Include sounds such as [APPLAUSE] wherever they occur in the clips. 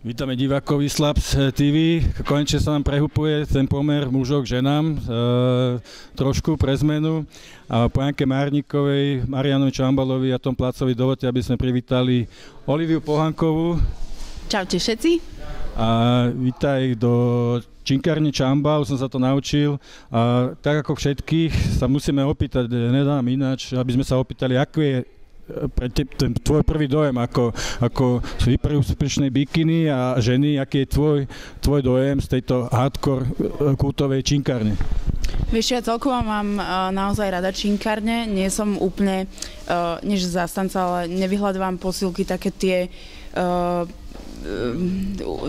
Vítame divákov Slaps TV. Konečne sa nám prehupuje ten pomer mužov k ženám. E, trošku pre zmenu. A po Janke Márnikovej, Marianovi Čambalovi a Tom Placovi dovolte, aby sme privítali Oliviu Pohankovú. Čaute všetci. A vítaj do Činkárne Čambal, som sa to naučil. A tak ako všetkých sa musíme opýtať, nedám ináč, aby sme sa opýtali, ako je pre te, ten tvoj prvý dojem ako, ako super úspešnej bikiny a ženy, aký je tvoj, tvoj dojem z tejto hardcore e, kultovej činkárne? Vieš, ja celkovo mám uh, naozaj rada činkárne, nie som úplne, uh, než zastanca, ale nevyhľadávam posilky také tie uh,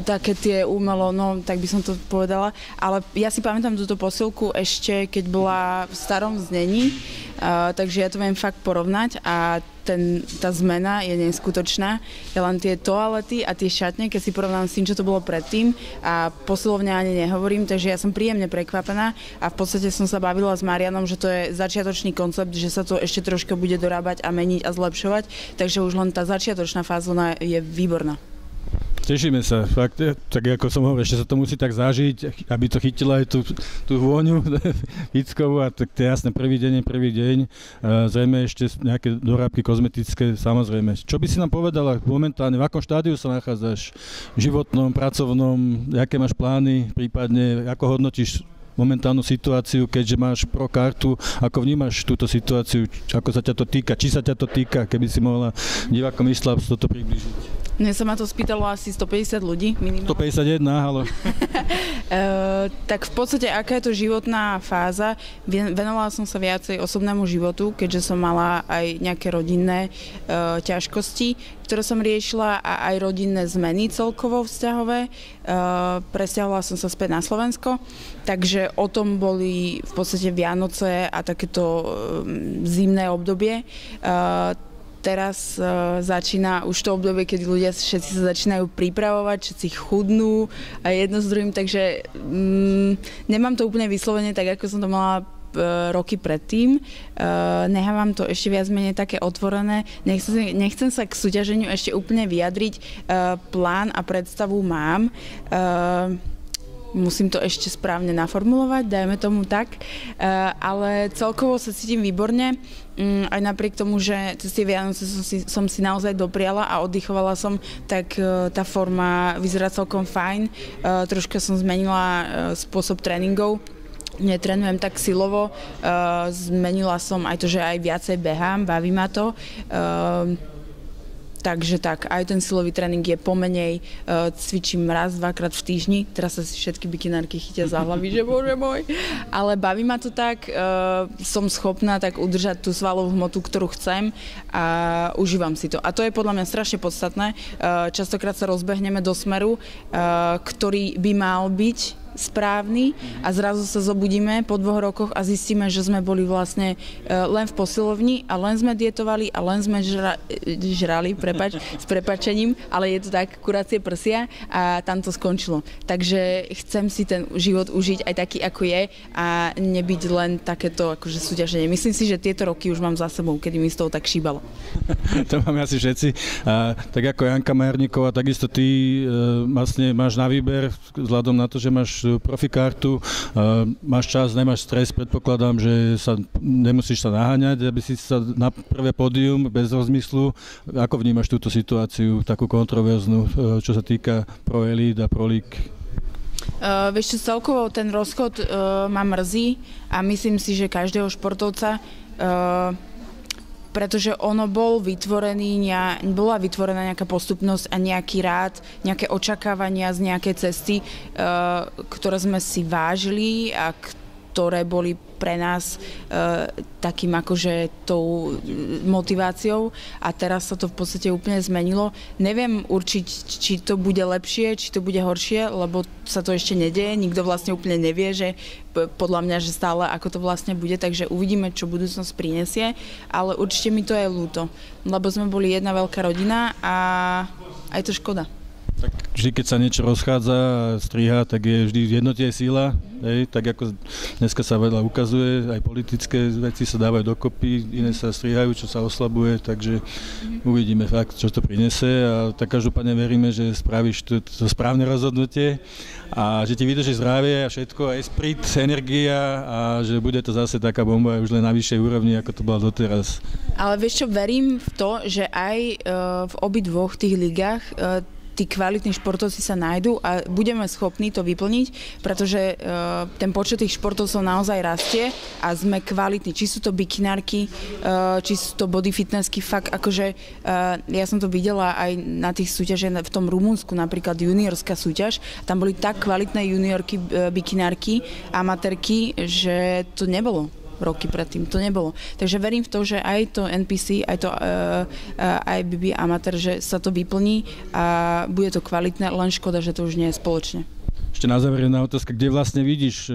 také tie umelo, no tak by som to povedala, ale ja si pamätám túto posilku ešte, keď bola v starom znení, uh, takže ja to viem fakt porovnať. A ten, tá zmena je neskutočná. Ja len tie toalety a tie šatne, keď si porovnám s tým, čo to bolo predtým. A posilovne ani nehovorím, takže ja som príjemne prekvapená. A v podstate som sa bavila s Marianom, že to je začiatočný koncept, že sa to ešte trošku bude dorábať a meniť a zlepšovať, takže už len tá začiatočná fázona je výborná. Tešíme sa, fakt, tak ako som hovoril, ešte sa to musí tak zažiť, aby to chytilo aj tú, tú vôňu [LAUGHS] Fickovú a tak to je jasné, prvý deň prvý deň, zrejme ešte nejaké dorábky kozmetické, samozrejme. Čo by si nám povedala momentálne, v akom štádiu sa nachádzaš, životnom, pracovnom, aké máš plány, prípadne ako hodnotíš momentálnu situáciu, keďže máš pro kartu, ako vnímaš túto situáciu, ako sa ťa to týka, či sa ťa to týka, keby si mohla divákom Islabs toto približiť. Mne sa ma to spýtalo asi 150 ľudí minimálne. 151, halo. uh, [LAUGHS] tak v podstate, aká je to životná fáza, venovala som sa viacej osobnému životu, keďže som mala aj nejaké rodinné uh, ťažkosti, ktoré som riešila a aj rodinné zmeny celkovo vzťahové. Uh, presťahovala som sa späť na Slovensko, takže o tom boli v podstate Vianoce a takéto zimné obdobie. Uh, teraz uh, začína už to obdobie, keď ľudia všetci sa začínajú pripravovať, všetci chudnú a jedno s druhým, takže um, nemám to úplne vyslovene tak, ako som to mala uh, roky predtým. Uh, nechávam to ešte viac menej také otvorené. Nechcem, nechcem sa k súťaženiu ešte úplne vyjadriť. Plán a predstavu mám. Musím to ešte správne naformulovať, dajme tomu tak, ale celkovo sa cítim výborne, mm, aj napriek tomu, že cez tie Vianoce som si, som si naozaj dopriala a oddychovala som, tak tá forma vyzerá celkom fajn. Troška som zmenila spôsob tréningov, netrenujem tak silovo, zmenila som aj to, že aj viacej behám, baví ma to. Takže tak, aj ten silový tréning je pomenej, uh, cvičím raz, dvakrát v týždni, teraz sa si všetky bikinárky chytia za hlavy, že bože môj, ale baví ma to tak, uh, som schopná tak udržať tú svalovú hmotu, ktorú chcem a užívam si to. A to je podľa mňa strašne podstatné, uh, častokrát sa rozbehneme do smeru, ktorý by mal byť správny a zrazu sa zobudíme po dvoch rokoch a zistíme, že sme boli vlastne e, len v posilovni a len sme dietovali a len sme žra, e, žrali, prepač, [LAUGHS] s prepačením, ale je to tak, kuracie prsia a tam to skončilo. Takže chcem si ten život užiť aj taký, ako je a nebyť len takéto akože súťaženie. Myslím si, že tieto roky už mám za sebou, kedy mi z toho tak šíbalo. [LAUGHS] to máme asi všetci. A, tak ako Janka Majerníková, takisto ty e, vlastne máš na výber, vzhľadom na to, že máš profikartu, máš čas, nemáš stres, predpokladám, že sa nemusíš sa naháňať, aby si sa na prvé pódium bez rozmyslu. Ako vnímaš túto situáciu, takú kontroverznú, e, čo sa týka Pro Elite a Pro League? Uh, vieš celkovo ten rozchod uh, ma mrzí a myslím si, že každého športovca uh, pretože ono bol vytvorený, bola vytvorená nejaká postupnosť a nejaký rád, nejaké očakávania z nejakej cesty, uh, ktoré sme si vážili a ktoré boli pre nás uh, takým akože tou motiváciou a teraz sa to v podstate úplne zmenilo. Neviem určiť, či to bude lepšie, či to bude horšie, lebo sa to ešte nedieje, nikto vlastne úplne nevie, že podľa mňa, že stále ako to vlastne bude, takže uvidíme, čo budúcnosť prinesie, ale určite mi to je ľúto, lebo sme boli jedna veľká rodina a aj to škoda. Tak vždy, keď sa niečo rozchádza a striha, tak je vždy v jednote síla. Hej, tak ako dneska sa veľa ukazuje, aj politické veci sa dávajú dokopy, iné sa strihajú, čo sa oslabuje, takže uvidíme fakt, čo to prinese a tak každopádne veríme, že spravíš to, to správne rozhodnutie a že ti vydrží zdravie a všetko, aj sprit, energia a že bude to zase taká bomba už len na vyššej úrovni, ako to bolo doteraz. Ale vieš čo, verím v to, že aj uh, v obi dvoch tých ligách uh, tí kvalitní športovci sa nájdú a budeme schopní to vyplniť, pretože uh, ten počet tých športovcov naozaj rastie a sme kvalitní. Či sú to bikinárky, uh, či sú to body fitnessky, fakt akože uh, ja som to videla aj na tých súťažiach v tom Rumunsku, napríklad juniorská súťaž, tam boli tak kvalitné juniorky, bikinárky, amatérky, že to nebolo roky predtým. To nebolo. Takže verím v to, že aj to NPC, aj to uh, uh, aj BB že sa to vyplní a bude to kvalitné, len škoda, že to už nie je spoločne. Ešte na záver jedna otázka, kde vlastne vidíš e,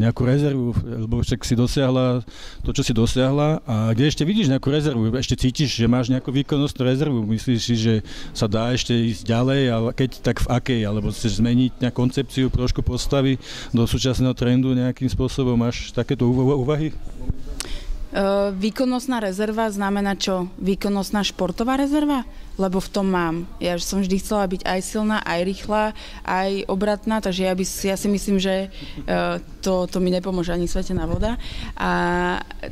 nejakú rezervu, lebo však si dosiahla to, čo si dosiahla. A kde ešte vidíš nejakú rezervu, ešte cítiš, že máš nejakú výkonnostnú rezervu, myslíš si, že sa dá ešte ísť ďalej? A keď tak v akej, alebo chceš zmeniť nejakú koncepciu trošku postavy do súčasného trendu nejakým spôsobom, máš takéto úvahy? Uh, výkonnostná rezerva znamená čo? Výkonnostná športová rezerva? Lebo v tom mám. Ja som vždy chcela byť aj silná, aj rýchla, aj obratná, takže ja, by, ja si myslím, že uh, to, to mi nepomôže ani svetená voda. A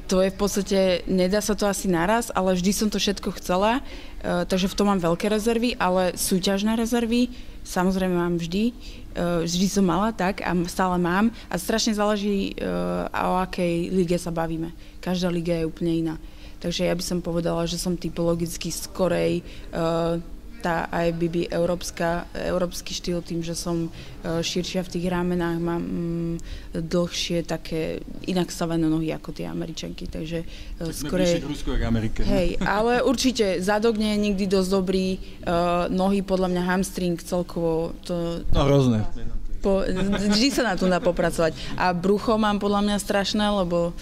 to je v podstate, nedá sa to asi naraz, ale vždy som to všetko chcela, uh, takže v tom mám veľké rezervy, ale súťažné rezervy samozrejme mám vždy. Vždy som mala tak a stále mám a strašne záleží, o akej lige sa bavíme každá liga je úplne iná. Takže ja by som povedala, že som typologicky skorej uh, tá IBB európska, európsky štýl tým, že som uh, širšia v tých rámenách, mám um, dlhšie také inak stavené nohy ako tie američanky, takže uh, skorej... Rusko Amerike. Hej, [LAUGHS] ale určite zadok nie je nikdy dosť dobrý, uh, nohy podľa mňa hamstring celkovo to... No hrozné. Po, vždy sa na to dá popracovať. A brucho mám podľa mňa strašné, lebo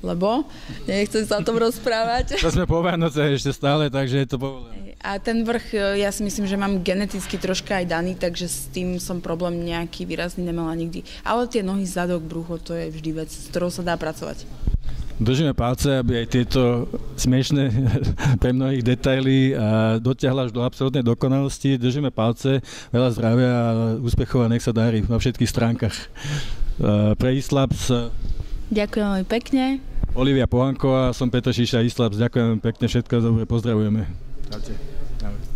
lebo nechcem sa o tom rozprávať. To sme po Vánoce ešte stále, takže je to povolené. A ten vrch, e, ja si myslím, že mám geneticky troška aj daný, takže s tým som problém nejaký výrazný nemala nikdy. Ale tie nohy, zadok, brucho, to je vždy vec, s ktorou sa dá pracovať. Držíme palce, aby aj tieto smiešné [LAUGHS] pre mnohých detaily dotiahla až do absolútnej dokonalosti. Držíme palce, veľa zdravia a úspechov a nech sa darí na všetkých stránkach. Pre Islaps Ďakujem veľmi pekne. Olivia Pohanková, som Petr Šíša Islaps, ďakujem pekne, všetko dobre, pozdravujeme. Ďakujem.